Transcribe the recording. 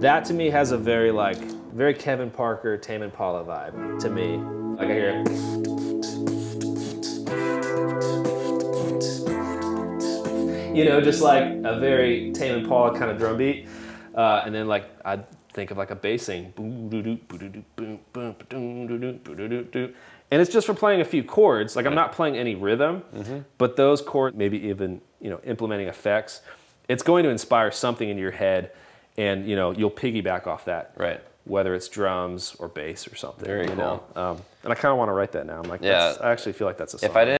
That to me has a very like very Kevin Parker, Tame Impala vibe to me. Like I hear. it. You know, just like a very Tame Impala kind of drum beat, uh, and then like I think of like a bassing, and it's just for playing a few chords. Like I'm not playing any rhythm, but those chords, maybe even you know implementing effects, it's going to inspire something in your head, and you know you'll piggyback off that. Right. Whether it's drums or bass or something. Very you know? Um, and I kind of want to write that now. I'm like, Yeah. I actually feel like that's a song. If I now.